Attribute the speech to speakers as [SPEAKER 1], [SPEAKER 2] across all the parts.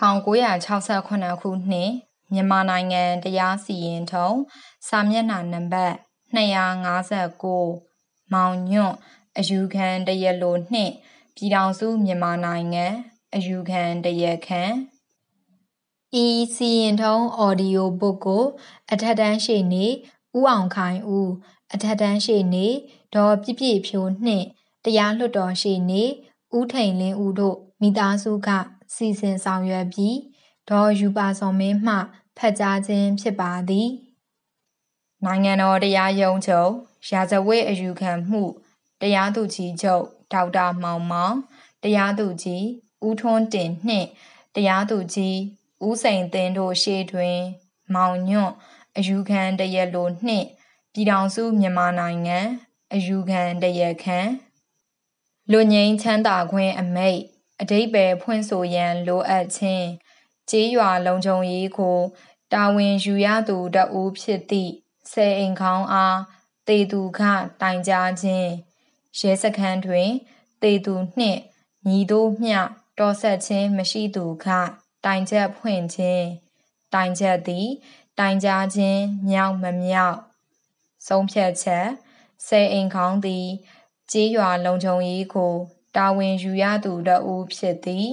[SPEAKER 1] 1968ခုနှစ်မြန်မာနိုင်ငံတရားစီရင်ထုံးစာမျက်နှာနံပါတ်259မောင်ညွန့်အယူခံတရလိုနှင့်ပြည်ထောင်စုမြန်မာနိုင်ငံအယူခံတရခံဤစီရင်ထုံးအော်ဒီယိုဘုတ်ကိုအထက်တန်းရှိနေဦးအောင်ခိုင်ဦးအထက်တန်းရှိနေဒေါ်ပြည့်ပြည့်ဖြိုးနှင့်တရားလွှတ်တော်ရှိနေဦးထိန်လင်းဦးတို့မိသားစုက စီစဉ်ဆောင်ရွက်ပြီးဒေါ်ယူပါစော်မင်းမှဖတ်ကြားခြင်းဖြစ်ပါသည်နိုင်ငံတော်တရားရုံးချုပ်ရာဇဝတ်အယူခံမှုတရားသူကြီးချုပ်ဒေါက်တာမောင်မောင်တရားသူကြီးဦးထွန်းတင်နှင့်တရားသူကြီးဦးစိန်သင်းတို့ရှေ့တွင် မောင်ညွန့်အယူခံတရလိုနှင့်ပြည်ထောင်စုမြန်မာနိုင်ငံအယူခံတရခံလူငိမ့်ချမ်းသာခွင့်အမိတ် အတိပယ်ဖွင့်ဆိုရန်လိုအပ်ခြင်းကြေးရွာလုံခြုံရေးကိုတာဝန်ယူရသူတဦးဖြစ်သည့်ဆယ်အိမ်ခေါင်းအားတေသူခတိုင်ကြားခြင်းရဲစခန်းတွင်တေသူနှင့်ညီတို့မျှတော်ဆက်ခြင်းမရှိသူခတိုင်ချက်ဖွင့်ခြင်းတိုင်ချက်သည် တိုင်ကြားခြင်းမြောက်မမြောက်ဆုံးဖြတ်ချက်ဆယ်အိမ်ခေါင်းသည်ကြေးရွာလုံခြုံရေးကို တာဝန်ယူရသူတဦးဖြစ်သည်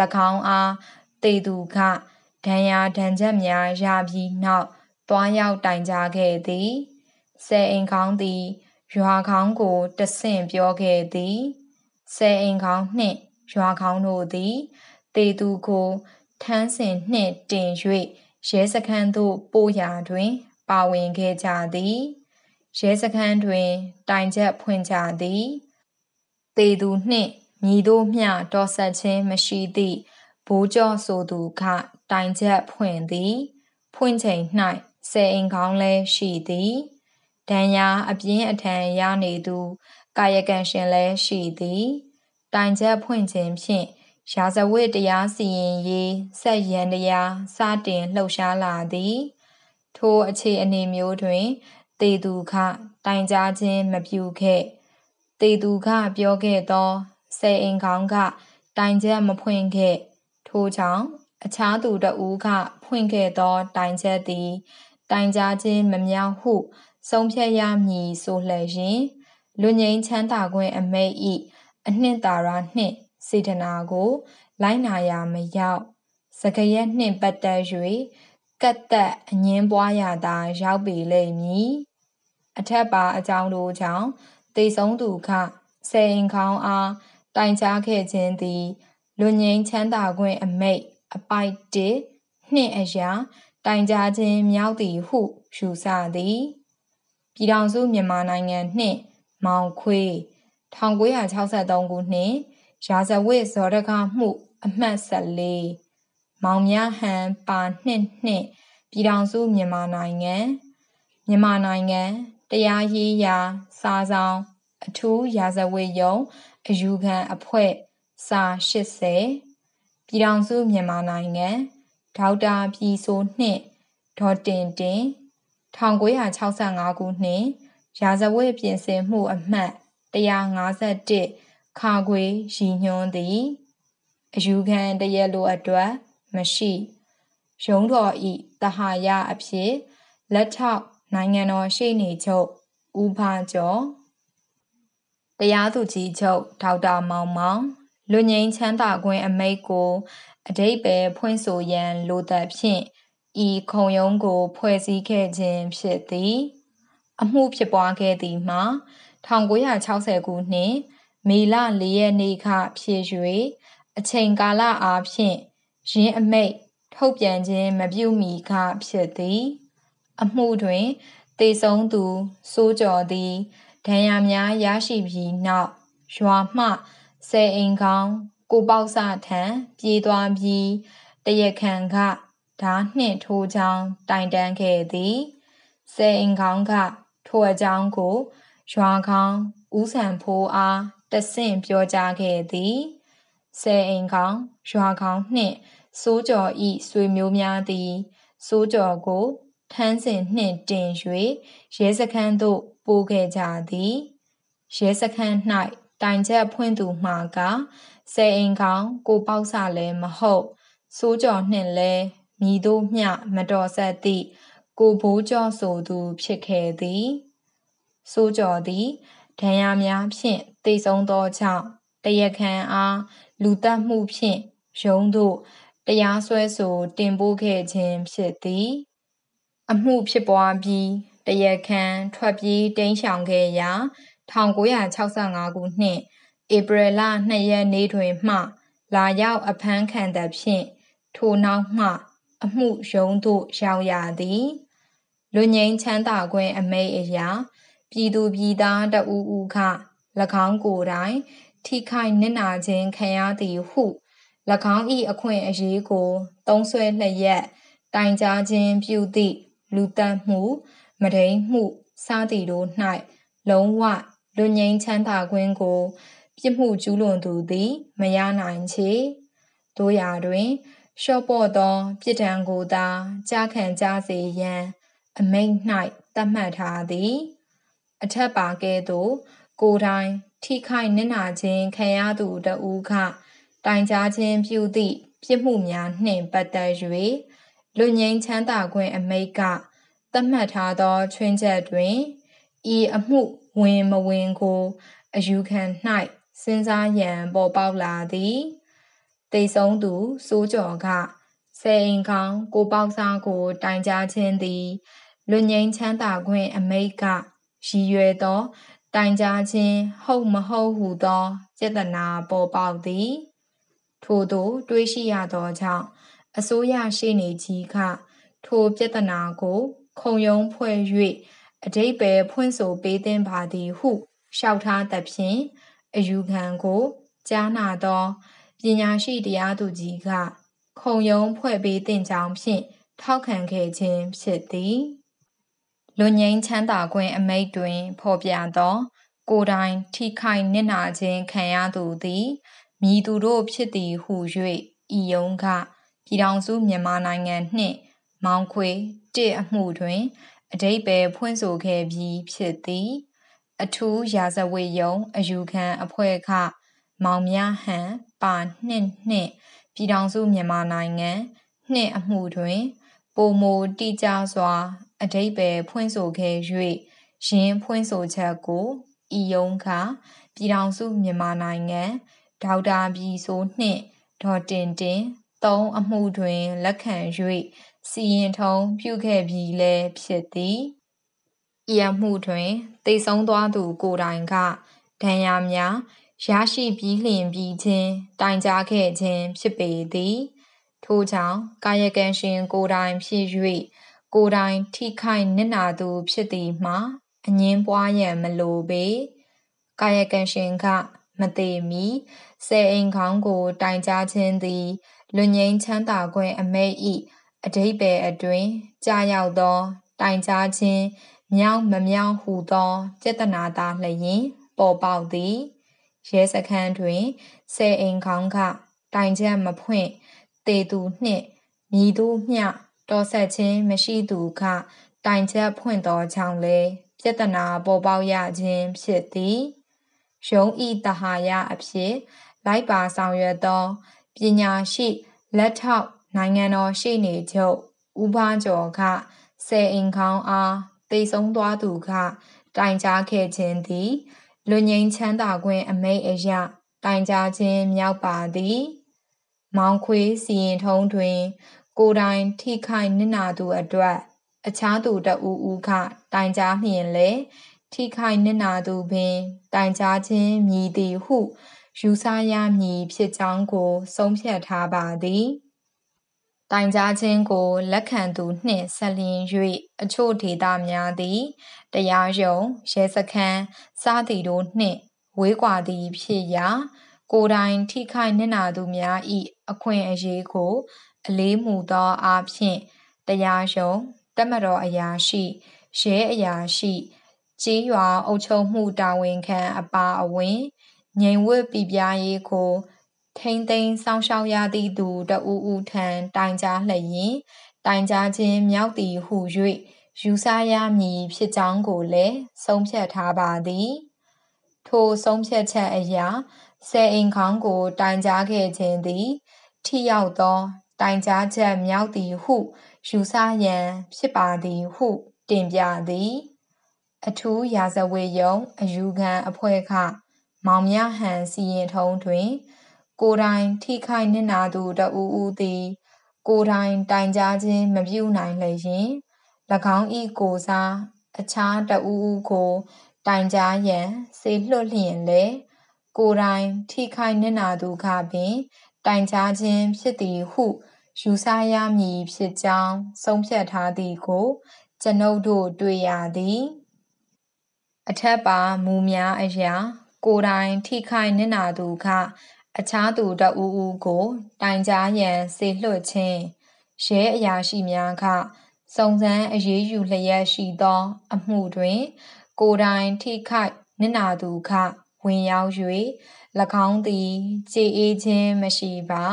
[SPEAKER 1] ၎င်းအားတေသူကဒဏ်ရာဒဏ်ချက်များရပြီးနောက်တွားရောက်တိုင်ကြားခဲ့သည်ဆယ်အိမ်ခေါင်းသည်ရွာခေါင်းကိုတဆင့်ပြောခဲ့သည်ဆယ်အိမ်ခေါင်းနှင့်ရွာခေါင်းတို့သည်တေသူကိုထမ်းစင်နှင့်တင်၍ရဲစခန်းသို့ပို့ရာတွင် ပါဝင်ခဲ့ကြသည်ရဲစခန်းတွင် တိုင်ချက်ဖွင့်ကြသည် တေသူနှင့်ညီတို့မျှတော်ဆက်ခြင်းမရှိသည့်ဘိုးကျော်ဆိုသူခတိုင်ချက်ဖွင့်သည် ဖွင့်ချိန်၌ဆယ်အိမ်ကောင်းလဲရှိသည်ဒဏ်ရာအပြင်းအထန်ရနေသူ ကာယကံရှင်လဲရှိသည် တိုင်ချက်ဖွင့်ခြင်းဖြင့်ရာဇဝတ်တရားစီရင်ရေးဆက်ရန်တရားစတင်လှုပ်ရှားလာသည် ထိုအခြေအနေမျိုးတွင်တေသူခတိုင်ကြားခြင်းမပြုခဲ့ တေသူခပြောခဲ့သောဆယ်အိမ်ကောင်းကတိုင်ချက်မဖွင့်ခဲ့ထို့ကြောင့်အခြားသူတဦးကဖွင့်ခဲ့သောတိုင်ချက်သည် တိုင်ကြားခြင်းမမြောက်ဟုဆုံးဖြတ်ရမည်ဆိုလျင်လူငိမ့်ချမ်းသာခွင့်အမိတ်ဤအနှစ်သာရနှင့်စေတနာကို လိုက်နာရမရောက်စကရက်နှင့်ပတ်သက်၍ကတ်သက်အငင်းပွားရသာရောက်ပေလိမ့်မည်အထက်ပါအကြောင်းတို့ကြောင့် တေဆုံးသူခဆယ်အိမ်ခေါင်းအားတိုင်ကြားခဲ့ခြင်းသည်လူငိမ့်ချမ်းသာခွင့်အမိတ်အပိုက်တစ်နှင့်အရာတိုင်ကြားခြင်းမြောက်သည်ဟုယူဆသည်ပြည်ထောင်စုမြန်မာနိုင်ငံနှင့်မောင်ခွေး1963ခုနှစ်ရာဇဝတ်ဇော်ဒကမှု အမှတ်14မောင်မြဟန်ပါနှစ်နှစ်ပြည်ထောင်စုမြန်မာနိုင်ငံမြန်မာနိုင်ငံ တရားရေးရာစာဆောင်အထူးရာဇဝတ်ယုံအယူခံအဖွဲ့စာ80ပြည်ထောင်စုမြန်မာနိုင်ငံဒေါက်တာပြည်ဆိုနှင့်ဒေါ်တင်တင်1965ခုနှစ်ရာဇဝတ်ပြင်ဆင်မှုအမှတ်151ခါခွေရည်ညွှန်းသည်အယူခံတရလိုအတွက်မရှိရုံးတော်ဤတဟာရအဖြစ်လက်ထောက် နိုင်ငံတော်ရှေ့နေချုပ်ဦးဖာကျော်တရားသူကြီးချုပ်ဒေါက်တာမောင်မောင်လူငိမ့်ချမ်းသာခွင့်အမိတ်ကိုအတိတ်ပဲဖွင့်ဆိုရန်လိုသက်ဖြင့်ဤခုံရုံးကို ဖွဲ့စည်းခဲ့ခြင်းဖြစ်သည် အမှုဖြစ်ပွားခဲ့သည်မှာ1960ခုနှစ်မေလ4ရက်နေ့ခဖြစ်၍အချိန်ကာလအားဖြင့်ရင်းအမိတ်ထုတ်ပြန်ခြင်းမပြုမီခဖြစ်သည် အမှုတွင်တေဆုံးသူစိုးကျော်သည်ဒဏ်ရာများရရှိပြီးနောက်ရွာမှဆယ်အိမ်ကောင်းကိုပေါက်စထံပြေးသွားပြီးတရခန်ကဓာနှင့်ထိုးချောင်းတိုင်တန်းခဲ့သည်ဆယ်အိမ်ကောင်းကထိုအကြောင်းကိုရွာကောင်းဦးဆန်ဖိုးအားတဆင့်ပြောကြားခဲ့သည်ဆယ်အိမ်ကောင်းရွာကောင်းနှင့်စိုးကျော်ဤဆွေမျိုးများသည်စိုးကျော်ကို ထမ်းစင်နှင့်တင်၍ရဲစခန်းသို့ပို့ခဲ့ကြသည်ရဲစခန်း၌တိုင်ချက်ဖွင့်သူမှာကဆယ်အိမ်ကောင်းကိုပေါက်စလည်းမဟုတ်စိုးကြော်နှင့်လဲမြည်တို့မျှမတော်ဆက်သည့်ကိုဘိုးကျော်ဆိုသူဖြစ်ခဲ့သည်စိုးကြော်သည်ဒဏ်ရာများဖြင့်တိတ်ဆုံးသောကြောင့်တရခန်အားလူတက်မှုဖြင့်ရုံးသို့တရားစွဲဆိုတင်ပို့ခဲ့ခြင်းဖြစ်သည် အမှုဖြစ်ပွားပြီးတရခန်ထွက်ပြေးတိမ်းရှောင်ခဲ့ရာ1965ခုနှစ်ဧပြီလ2ရက်နေ့တွင်မှ လာရောက်အဖမ်းခံသဖြင့်ထိုနောက်မှ အမှုရုံးသို့ရောက်ရသည်လူငိမ့်ချမ်းသာခွင့်အမိတ်အရာပြည်သူပြည်သားတဦးဦးခ၎င်းကိုယ်တိုင် ထိခိုက်နစ်နာခြင်းခံရသည်ဟု၎င်း၏အခွင့်အရေးကို သုံးဆွဲလျက်တိုင်ကြားခြင်းပြုသည့် လူတက်မှုမဒိန်မှုစသည်တို့၌လုံးဝလူငိမ့်ချမ်းသာခွင့်ကိုပြစ်မှုကျူးလွန်သူသည်မရနိုင်ချေတို့ရာတွင်ရှော့ပေါ့သောပြစ်ဒဏ်ကိုသာကြားခံကြစေရန် အမိန့်၌သတ်မှတ်ထားသည် အထက်ပါကဲ့သို့ကိုယ်တိုင်ထိခိုက်နစ်နာခြင်းခံရသူတဦးကတိုင်ကြားခြင်းပြုသည့်ပြစ်မှုများနှင့်ပတ်သက်၍ လူငင်းချမ်းသာခွင့်အမိတ်ကသတ်မှတ်ထားသောချွင်းချက်တွင်ဤအမှုဝင်မဝင်ကိုအယူခံ၌စဉ်းစားရန်ပေါ်ပေါက်လာသည်တိတ်ဆုံးသူစိုးကျော်ကဆယ်အိမ်ကောင်းကိုပေါက်စားကို တိုင်ကြားခြင်းသည်လူငင်းချမ်းသာခွင့်အမိတ်ကရည်ရွယ်သော တိုင်ကြားခြင်းဟုတ်မဟုတ်ဟုသောစေတနာပေါ်ပေါက်သည် ထို့သောတွေးရှိရသောကြောင့် အစိုးရရှိနေကြီးကထိုပြဿနာကိုခုံရုံးဖွဲ့၍အတိတ်ပဲဖွင့်ဆိုပေးသင့်ပါသည်ဟုလျှောက်ထားသဖြင့်အယူခံကို ကြားနာသောပညာရှိတရားသူကြီးကခုံရုံးဖွဲ့ပေးသင့်ကြောင်းဖြင့်ထောက်ခံခဲ့ခြင်းဖြစ်သည်လွန်ငင်းချမ်းသာခွင့်အမိတ်တွင် ဖော်ပြသော ကိုယ်တိုင်ထိခိုက်နစ်နာခြင်းခံရသူသည်မြည်သူတို့ဖြစ်သည်ဟု၍ဤယုံက ပြည်ထောင်စုမြန်မာနိုင်ငံနှင့်မောင်ခွေတစ်အမှုတွင်အတိတ်ပဲဖွင့်ဆိုခဲ့ပြီးဖြစ်သည်အထူးရာဇဝတ်ယုံအယူခံအဖွဲ့ကမောင်မြဟန်ပါနှစ်နှစ်ပြည်ထောင်စုမြန်မာနိုင်ငံနှစ်အမှုတွင်ပုံမတိကျစွာအတိတ်ပဲဖွင့်ဆိုခဲ့၍ရင်းဖွင့်ဆိုချက်ကိုဤယုံကပြည်ထောင်စုမြန်မာနိုင်ငံဒေါက်တာပြည်စိုးနှင့်ဒေါ်တင်တင် သုံးအမှုတွင်လက်ခံ၍စီရင်ထုံးပြုခဲ့ပြီးလည်းဖြစ်သည်ဤအမှုတွင်တိတ်ဆုံးသွားသူကိုယ်တိုင်ကဒဏ်ရာများရရှိပြီးလျင်ပြီးခြင်းတိုင်ကြားခဲ့ခြင်းဖြစ်ပေသည် ထို့ကြောင့်ကာယကံရှင်ကိုယ်တိုင်ဖြစ်၍ကိုယ်တိုင်ထိခိုက်နစ်နာသူဖြစ်သည်မှာအငင်းပွားရန်မလိုပေကာယကံရှင်ကမသေးမီဆယ်အိမ်ခေါင်းကိုတိုင်ကြားခြင်းသည် လွငိမ့်ချမ်းသာခွင့်အမိတ်ဤအတိဘယ်အတွင်ကြာရောက်သော တိုင်ကြားခြင်းမြောက်မမြောက်ဟုသောစေတနာသာလျင်ပေါ်ပေါက်သည်ရဲစခန်းတွင်ဆယ်အိမ်ခေါင်းကတိုင်ချက်မဖွင့်တေသူနှင့်မြည်သူမျှတော်ဆက်ခြင်းမရှိသူကတိုင်ချက်ဖွင့်သောကြောင့်လေပြဿနာပေါ်ပေါက်ရခြင်းဖြစ်သည်ရုံးဤတဟာယအဖြစ်လိုက်ပါဆောင်ရွက်သော ပညာရှိလက်ထောက်နိုင်ငံတော်ရှိနေချုပ်ဦးဘကျော်ကဆယ်အိမ်ခေါင်းအားတိတ်ဆုံးသွားသူက တိုင်ကြားခဲ့ခြင်းသည်လူငင်းချမ်းသာခွင့်အမိတ်အရတိုင်ကြားခြင်းမြောက်ပါသည် မောင်ခွေးစီရင်ထုံးတွင် ကိုယ်တိုင်ထိခိုက်နစ်နာသူအတွက် အခြားသူတဦးဦးကတိုင်ကြားမြင်လေထိခိုက်နစ်နာသူပင် တိုင်ကြားခြင်းမြည်သည်ဟု ယူဆရမည်ဖြစ်ကြောင်းကို ဆုံးဖြတ်ထားပါသည်တိုင်ကြားခြင်းကိုလက်ခံသူနှင့်ဆက်လျင်၍အချို့ဒေသများသည်တရားရုံးရဲစခန်းစသည်တို့နှင့်ဝေးကွာသည်ဖြစ်ရာ ကိုယ်တိုင်ထိခိုက်နစ်နာသူများ၏အခွင့်အရေးကို အလေးမူသောအားဖြင့်တရားရုံးတမတော်အရာရှိရဲအရာရှိကြေးရွာအုပ်ချုပ်မှုတာဝန်ခံအပါအဝင် ငြိမ်ဝတ်ပြပြရေးကိုထိမ့်သိမ်းစောင့်ရှောက်ရသည့်သူတဦးဦးထံတိုင်ကြားလျင် တိုင်ကြားခြင်းမြောက်သည်ဟု၍ယူဆရမည်ဖြစ်ကြောင်းကိုလည်းဆုံးဖြတ်ထားပါသည် ထိုဆုံးဖြတ်ချက်အရာဆယ်အိမ်ခေါင်းကို တိုင်ကြားခဲ့ခြင်းသည် ထိရောက်သော တိုင်ကြားချက်မြောက်သည်ဟုယူဆရန် ဖြစ်ပါသည်ဟု တင်ပြသည် အထူးရာဇဝေယုံအယူခံအဖွဲ့ခ မောင်မြဟန်စီရင်ထုံးတွင် ကိုယ်တိုင်ထိခိုက်နစ်နာသူတဦးဦးသည် ကိုယ်တိုင်တိုင်ကြားခြင်းမပြုနိုင်လျင်၎င်း၏ကိုစားအခြားတဦးဦးကိုတိုင်ကြားရန်စေလွှတ်လျင်လေကိုယ်တိုင်ထိခိုက်နစ်နာသူကပင် တိုင်ကြားခြင်းဖြစ်သည်ဟုယူဆရမည်ဖြစ်ကြောင်းဆုံးဖြတ်ထားသည်ကိုကျွန်ုပ်တို့တွေ့ရသည် အထက်ပါမူများအရာ ကိုယ်တိုင်ထိခိုက်နစ်နာသူက အခြားသူတဦးဦးကို တိုင်ကြားရန်စေလွှတ်ခြင်းရဲအရာရှိများကစုံစမ်းအရေးယူလျက်ရှိသော အမှုတွင် ကိုယ်တိုင်ထိခိုက်နစ်နာသူကဝင်ရောက်၍၎င်းသည်ကြည်အေးခြင်းမရှိပါ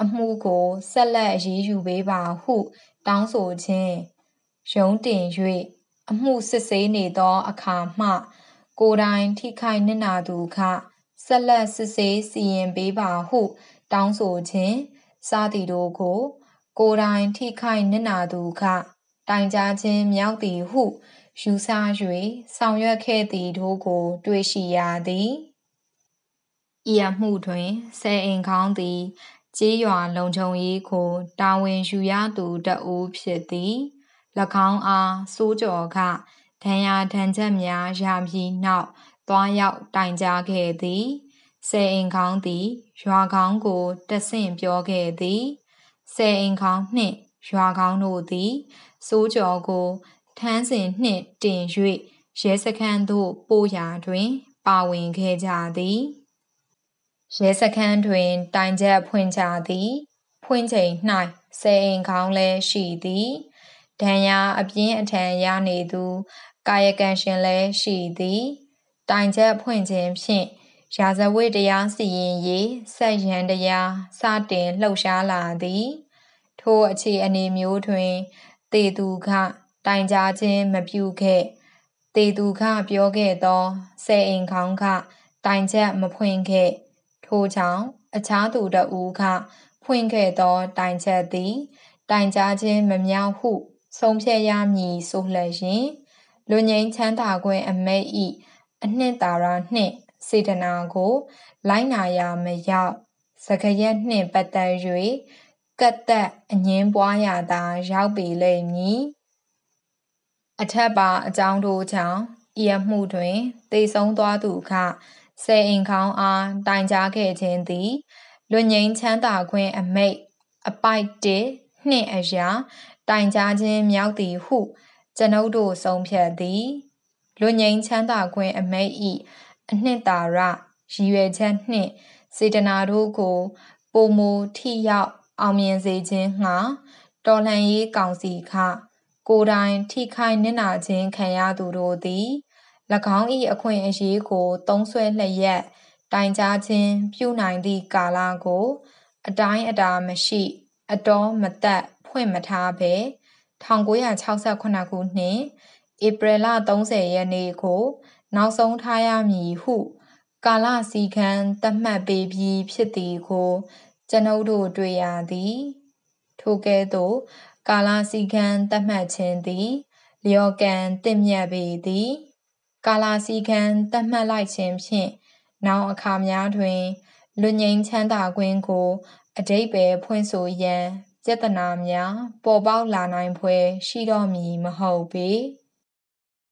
[SPEAKER 1] အမှုကိုဆက်လက်အရေးယူပေးပါဟု တောင်းဆိုခြင်းရုံးတင်၍အမှုစစ်ဆေးနေသောအခါမှ ကိုယ်တိုင်ထိခိုက်နစ်နာသူခဆက်လက်စစ်ဆေးစီရင်ပေးပါဟု တောင်းဆိုခြင်းစသည်တို့ကို ကိုယ်တိုင်ထိခိုက်နစ်နာသူခတိုင်ကြားခြင်းမြောက်သည်ဟုယူဆ၍ဆောင်ရွက်ခဲ့သည်တို့ကို တွေ့ရှိရသည်ဤအမှုတွင်ဆယ်အိမ်ခေါင်းသည်ကြေးရွာလုံခြုံရေးကိုတာဝန်ယူရသူတဦးဖြစ်သည်၎င်းအားစိုးကျော်က ဒဏ်ရာဒဏ်ချက်များရပြီးနောက်သွားရောက်တိုင်ကြားခဲ့သည်ဆယ်အိမ်ခေါင်းသည်ရွာခေါင်းကိုတဆင့်ပြောခဲ့သည်ဆယ်အိမ်ခေါင်းနှင့်ရွာခေါင်းတို့သည်စိုးကျော်ကိုထမ်းစဉ်နှင့်တင်၍ရဲစခန်းသို့ပို့ရာတွင် ပါဝင်ခဲ့ကြသည်ရဲစခန်းတွင် တိုင်ချက်ဖွင့်ကြသည် ဖွင့်ချိန်၌ဆယ်အိမ်ခေါင်းလည်းရှိသည် ဒဏ်ရာအပြင်းအထန်ရနေသူ ကာယကံရှင်လည်းရှိသည်တိုင်ချက်ဖွင့်ခြင်းဖြင့်ရာဇဝတ်တရားစီရင်ရေးဆက်ရန်တရားစတင်လှုပ်ရှားလာသည် ထိုအခြေအနေမျိုးတွင်တေသူကတိုင်ကြားခြင်းမပြုခဲ့တေသူကပြောခဲ့သောဆယ်အိမ်ခေါင်းကတိုင်ချက်မဖွင့်ခဲ့ထို့ကြောင့်အခြားသူတဦးကဖွင့်ခဲ့သောတိုင်ချက်သည် တိုင်ကြားခြင်းမမြောက်ဟု ဆုံးဖြတ်ရမည်ဆိုလျင်လူငိမ့်ချမ်းသာခွင့်အမိတ်ဤအနှစ်သာရနှင့်စေတနာကို လိုက်နာရမရောက်စကရက်နှင့်ပတ်သက်၍ကတ်သက်အငင်းပွားရသာရောက်ပေလိမ့်မည်အထက်ပါအကြောင်းတို့ကြောင့်ဤအမှုတွင်သေဆုံးသွားသူကဆယ်အိမ်ခေါင်းအားတိုင်ကြားခဲ့ခြင်းသည်လွငိမ့်ချမ်းသာခွင့်အမိတ်အပိုက်1နှင့်အရာ တိုင်ကြားခြင်းမြောက်သည်ဟုကျွန်ုပ်တို့ဆုံးဖြတ်သည်လွငိမ့်ချမ်းသာခွင့်အမိတ်ဤအနှစ်သာရရည်ရွယ်ချက်နှင့်စေတနာတို့ကိုပုံမူထိရောက်အောင်မြင်စေခြင်းငှာတော်လှန်ရေးကောင်စီခကိုယ်တိုင်ထိခိုက်နစ်နာခြင်းခံရသူတို့သည်၎င်း၏အခွင့်အရေးကိုသုံးဆွဲလျက်တိုင်ကြားခြင်းပြုနိုင်သည့်ကာလကို အတိုင်းအတာမရှိ အတော်မသက် ဖွင့်မထားဘဲ1968ခုနှစ်ဧပြီလ30ရက်နေ့ကို နောက်ဆုံးထားရမည်ဟု ကာလစည်းကမ်းသတ်မှတ်ပေးပြီးဖြစ်သည်ကို ကျွန်ုပ်တို့တွေ့ရသည်ထိုကဲ့သို့ကာလစည်းကမ်းသတ်မှတ်ခြင်းသည် လျော်ကန်တင့်မြတ်ပေသည် ကာလစည်းကမ်းသတ်မှတ်လိုက်ခြင်းဖြင့်နောင်အခါများတွင်လွငိမ့်ချမ်းသာခွင့်ကိုအတိတ်ပဲဖွင့်ဆိုရန် စေတနာများ ပေါ်ပေါက်လာနိုင်ဖွယ်ရှိတော့မည်မဟုတ်ပေ။